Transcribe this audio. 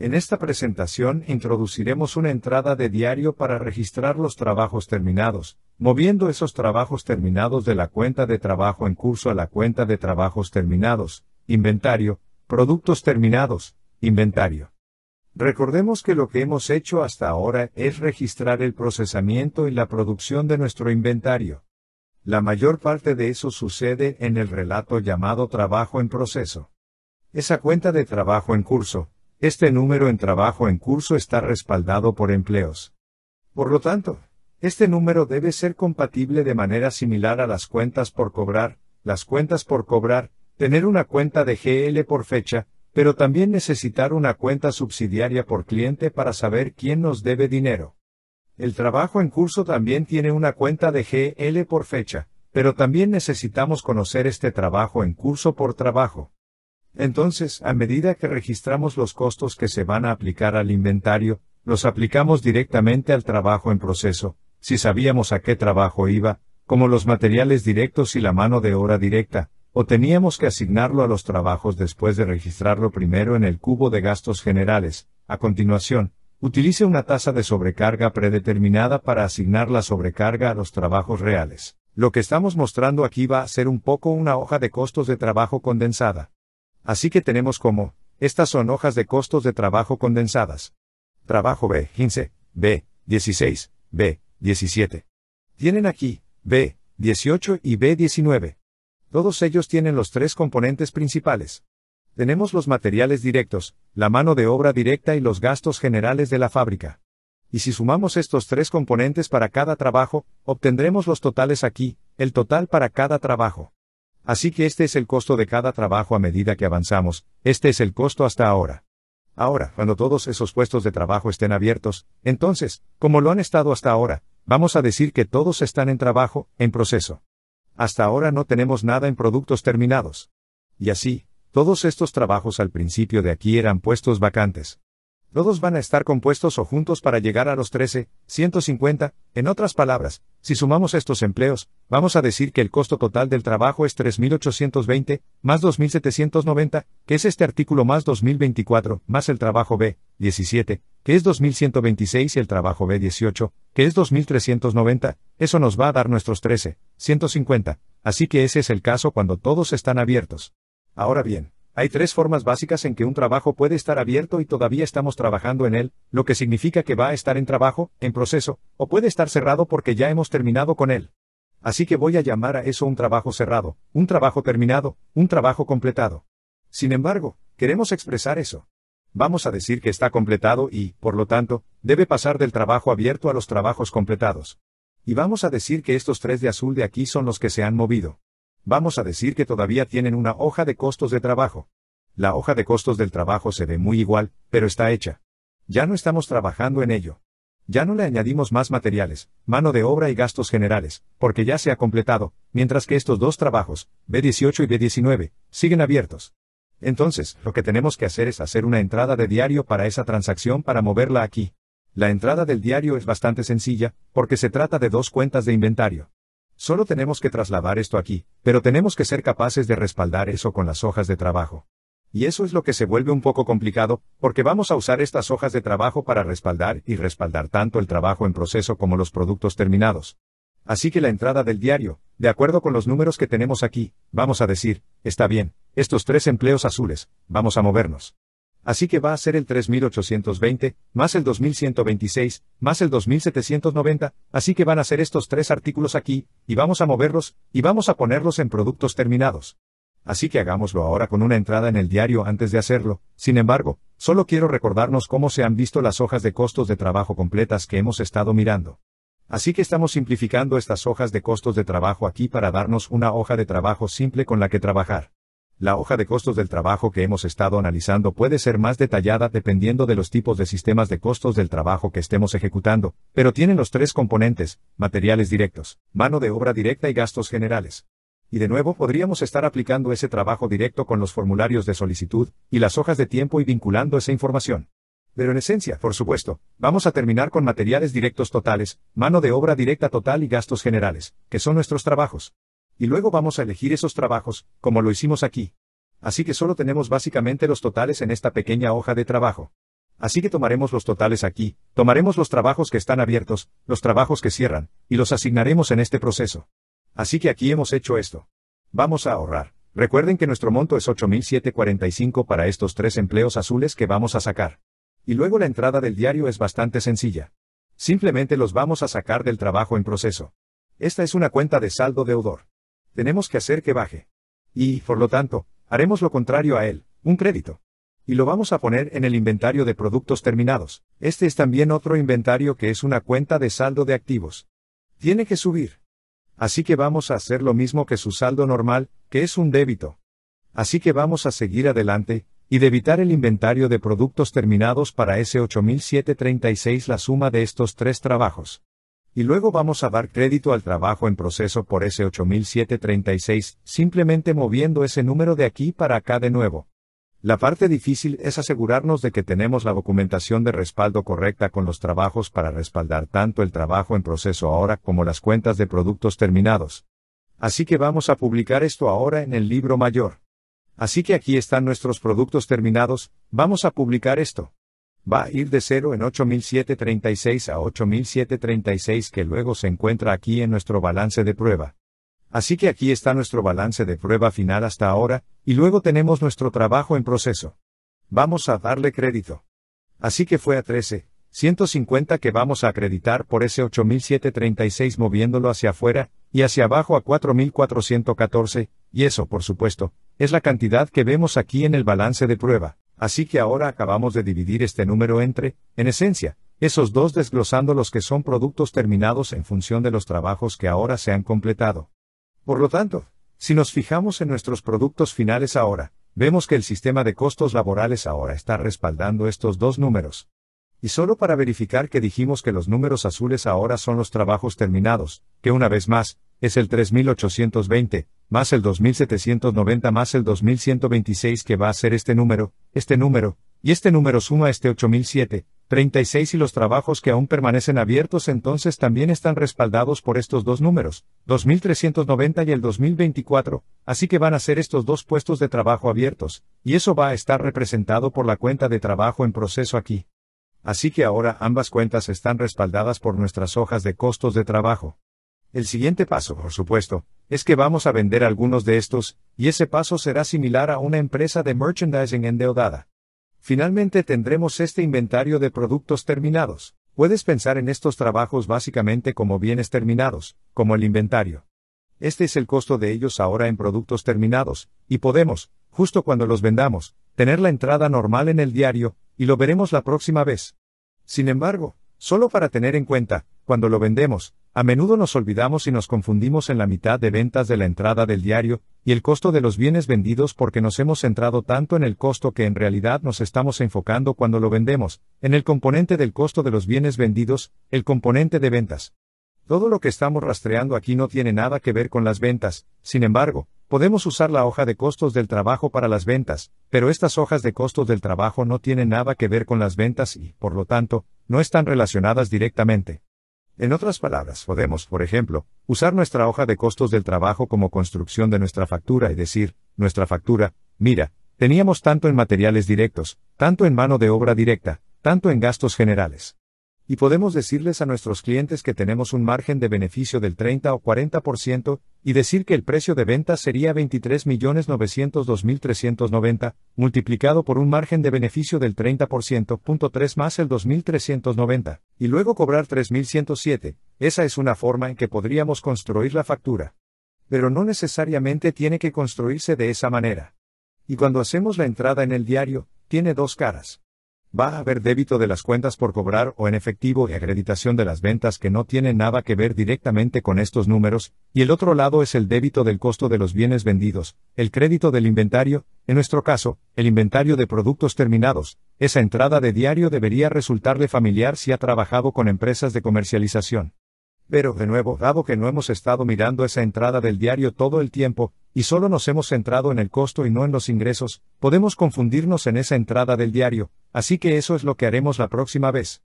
En esta presentación introduciremos una entrada de diario para registrar los trabajos terminados, moviendo esos trabajos terminados de la cuenta de trabajo en curso a la cuenta de trabajos terminados, inventario, productos terminados, inventario. Recordemos que lo que hemos hecho hasta ahora es registrar el procesamiento y la producción de nuestro inventario. La mayor parte de eso sucede en el relato llamado trabajo en proceso. Esa cuenta de trabajo en curso, este número en trabajo en curso está respaldado por empleos. Por lo tanto, este número debe ser compatible de manera similar a las cuentas por cobrar, las cuentas por cobrar, tener una cuenta de GL por fecha, pero también necesitar una cuenta subsidiaria por cliente para saber quién nos debe dinero. El trabajo en curso también tiene una cuenta de GL por fecha, pero también necesitamos conocer este trabajo en curso por trabajo. Entonces, a medida que registramos los costos que se van a aplicar al inventario, los aplicamos directamente al trabajo en proceso, si sabíamos a qué trabajo iba, como los materiales directos y la mano de obra directa, o teníamos que asignarlo a los trabajos después de registrarlo primero en el cubo de gastos generales. A continuación, utilice una tasa de sobrecarga predeterminada para asignar la sobrecarga a los trabajos reales. Lo que estamos mostrando aquí va a ser un poco una hoja de costos de trabajo condensada. Así que tenemos como, estas son hojas de costos de trabajo condensadas. Trabajo B, 15, B, 16, B, 17. Tienen aquí, B, 18 y B, 19. Todos ellos tienen los tres componentes principales. Tenemos los materiales directos, la mano de obra directa y los gastos generales de la fábrica. Y si sumamos estos tres componentes para cada trabajo, obtendremos los totales aquí, el total para cada trabajo. Así que este es el costo de cada trabajo a medida que avanzamos, este es el costo hasta ahora. Ahora, cuando todos esos puestos de trabajo estén abiertos, entonces, como lo han estado hasta ahora, vamos a decir que todos están en trabajo, en proceso. Hasta ahora no tenemos nada en productos terminados. Y así, todos estos trabajos al principio de aquí eran puestos vacantes. Todos van a estar compuestos o juntos para llegar a los 13, 150, en otras palabras, si sumamos estos empleos, vamos a decir que el costo total del trabajo es 3.820, más 2.790, que es este artículo más 2.024, más el trabajo B, 17, que es 2.126 y el trabajo B 18, que es 2.390, eso nos va a dar nuestros 13, 150, así que ese es el caso cuando todos están abiertos. Ahora bien, hay tres formas básicas en que un trabajo puede estar abierto y todavía estamos trabajando en él, lo que significa que va a estar en trabajo, en proceso, o puede estar cerrado porque ya hemos terminado con él. Así que voy a llamar a eso un trabajo cerrado, un trabajo terminado, un trabajo completado. Sin embargo, queremos expresar eso. Vamos a decir que está completado y, por lo tanto, debe pasar del trabajo abierto a los trabajos completados. Y vamos a decir que estos tres de azul de aquí son los que se han movido vamos a decir que todavía tienen una hoja de costos de trabajo. La hoja de costos del trabajo se ve muy igual, pero está hecha. Ya no estamos trabajando en ello. Ya no le añadimos más materiales, mano de obra y gastos generales, porque ya se ha completado, mientras que estos dos trabajos, B18 y B19, siguen abiertos. Entonces, lo que tenemos que hacer es hacer una entrada de diario para esa transacción para moverla aquí. La entrada del diario es bastante sencilla, porque se trata de dos cuentas de inventario. Solo tenemos que trasladar esto aquí, pero tenemos que ser capaces de respaldar eso con las hojas de trabajo. Y eso es lo que se vuelve un poco complicado, porque vamos a usar estas hojas de trabajo para respaldar y respaldar tanto el trabajo en proceso como los productos terminados. Así que la entrada del diario, de acuerdo con los números que tenemos aquí, vamos a decir, está bien, estos tres empleos azules, vamos a movernos. Así que va a ser el 3820, más el 2126, más el 2790, así que van a ser estos tres artículos aquí, y vamos a moverlos, y vamos a ponerlos en productos terminados. Así que hagámoslo ahora con una entrada en el diario antes de hacerlo, sin embargo, solo quiero recordarnos cómo se han visto las hojas de costos de trabajo completas que hemos estado mirando. Así que estamos simplificando estas hojas de costos de trabajo aquí para darnos una hoja de trabajo simple con la que trabajar. La hoja de costos del trabajo que hemos estado analizando puede ser más detallada dependiendo de los tipos de sistemas de costos del trabajo que estemos ejecutando, pero tienen los tres componentes, materiales directos, mano de obra directa y gastos generales. Y de nuevo podríamos estar aplicando ese trabajo directo con los formularios de solicitud, y las hojas de tiempo y vinculando esa información. Pero en esencia, por supuesto, vamos a terminar con materiales directos totales, mano de obra directa total y gastos generales, que son nuestros trabajos y luego vamos a elegir esos trabajos, como lo hicimos aquí. Así que solo tenemos básicamente los totales en esta pequeña hoja de trabajo. Así que tomaremos los totales aquí, tomaremos los trabajos que están abiertos, los trabajos que cierran, y los asignaremos en este proceso. Así que aquí hemos hecho esto. Vamos a ahorrar. Recuerden que nuestro monto es 8.745 para estos tres empleos azules que vamos a sacar. Y luego la entrada del diario es bastante sencilla. Simplemente los vamos a sacar del trabajo en proceso. Esta es una cuenta de saldo deudor. Tenemos que hacer que baje. Y, por lo tanto, haremos lo contrario a él, un crédito. Y lo vamos a poner en el inventario de productos terminados. Este es también otro inventario que es una cuenta de saldo de activos. Tiene que subir. Así que vamos a hacer lo mismo que su saldo normal, que es un débito. Así que vamos a seguir adelante, y debitar el inventario de productos terminados para ese 8736 la suma de estos tres trabajos. Y luego vamos a dar crédito al trabajo en proceso por ese 8736, simplemente moviendo ese número de aquí para acá de nuevo. La parte difícil es asegurarnos de que tenemos la documentación de respaldo correcta con los trabajos para respaldar tanto el trabajo en proceso ahora como las cuentas de productos terminados. Así que vamos a publicar esto ahora en el libro mayor. Así que aquí están nuestros productos terminados, vamos a publicar esto. Va a ir de 0 en 8736 a 8736 que luego se encuentra aquí en nuestro balance de prueba. Así que aquí está nuestro balance de prueba final hasta ahora, y luego tenemos nuestro trabajo en proceso. Vamos a darle crédito. Así que fue a 13, 150 que vamos a acreditar por ese 8736 moviéndolo hacia afuera, y hacia abajo a 4414, y eso por supuesto, es la cantidad que vemos aquí en el balance de prueba. Así que ahora acabamos de dividir este número entre, en esencia, esos dos desglosando los que son productos terminados en función de los trabajos que ahora se han completado. Por lo tanto, si nos fijamos en nuestros productos finales ahora, vemos que el sistema de costos laborales ahora está respaldando estos dos números. Y solo para verificar que dijimos que los números azules ahora son los trabajos terminados, que una vez más, es el 3820, más el 2790 más el 2126 que va a ser este número, este número, y este número suma este 8007, 36 y los trabajos que aún permanecen abiertos entonces también están respaldados por estos dos números, 2390 y el 2024, así que van a ser estos dos puestos de trabajo abiertos, y eso va a estar representado por la cuenta de trabajo en proceso aquí. Así que ahora ambas cuentas están respaldadas por nuestras hojas de costos de trabajo. El siguiente paso, por supuesto, es que vamos a vender algunos de estos, y ese paso será similar a una empresa de merchandising endeudada. Finalmente tendremos este inventario de productos terminados. Puedes pensar en estos trabajos básicamente como bienes terminados, como el inventario. Este es el costo de ellos ahora en productos terminados, y podemos, justo cuando los vendamos, tener la entrada normal en el diario, y lo veremos la próxima vez. Sin embargo, solo para tener en cuenta, cuando lo vendemos, a menudo nos olvidamos y nos confundimos en la mitad de ventas de la entrada del diario, y el costo de los bienes vendidos porque nos hemos centrado tanto en el costo que en realidad nos estamos enfocando cuando lo vendemos, en el componente del costo de los bienes vendidos, el componente de ventas. Todo lo que estamos rastreando aquí no tiene nada que ver con las ventas, sin embargo, podemos usar la hoja de costos del trabajo para las ventas, pero estas hojas de costos del trabajo no tienen nada que ver con las ventas y, por lo tanto, no están relacionadas directamente. En otras palabras, podemos, por ejemplo, usar nuestra hoja de costos del trabajo como construcción de nuestra factura y decir, nuestra factura, mira, teníamos tanto en materiales directos, tanto en mano de obra directa, tanto en gastos generales. Y podemos decirles a nuestros clientes que tenemos un margen de beneficio del 30 o 40%, y decir que el precio de venta sería 23.902.390, multiplicado por un margen de beneficio del 30%, punto 3 más el 2.390, y luego cobrar 3.107. Esa es una forma en que podríamos construir la factura. Pero no necesariamente tiene que construirse de esa manera. Y cuando hacemos la entrada en el diario, tiene dos caras. Va a haber débito de las cuentas por cobrar o en efectivo y acreditación de las ventas que no tienen nada que ver directamente con estos números, y el otro lado es el débito del costo de los bienes vendidos, el crédito del inventario, en nuestro caso, el inventario de productos terminados. Esa entrada de diario debería resultarle familiar si ha trabajado con empresas de comercialización. Pero, de nuevo, dado que no hemos estado mirando esa entrada del diario todo el tiempo, y solo nos hemos centrado en el costo y no en los ingresos, podemos confundirnos en esa entrada del diario, así que eso es lo que haremos la próxima vez.